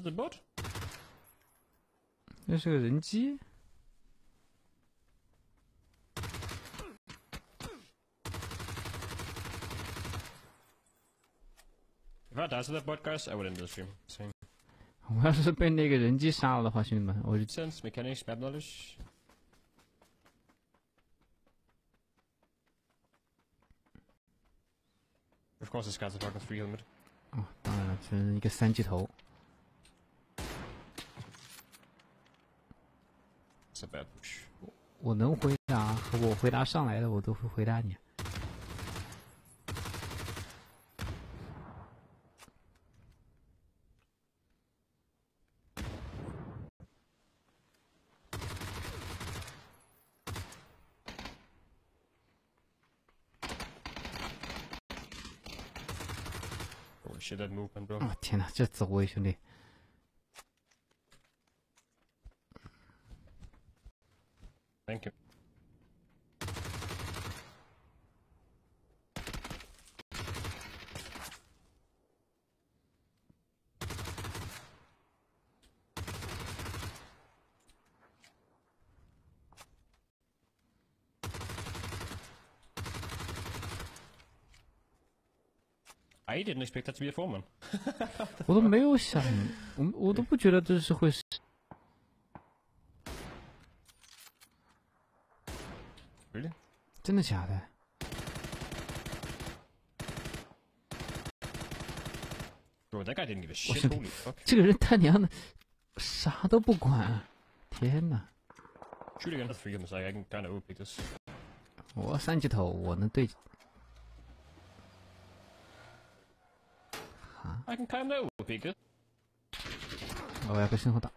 Is it bot? 那是个人机。If I died to that bot, guys, I would end the stream. Same. 我要是被那个人机杀了的话，兄弟们，我就 Sense, mechanics, map knowledge. 哦，当然了，全是一个三级头。我我能回答，我回答上来的，我都会回答你。我现在，我天哪，这走位，兄弟！Thank you. I didn't expect that to be a foreman. 我都没有想，我我都不觉得这是会 真的假的？这个人他娘的啥都不管啊！天呐！我三级头，我能对。啊。我要跟身后打。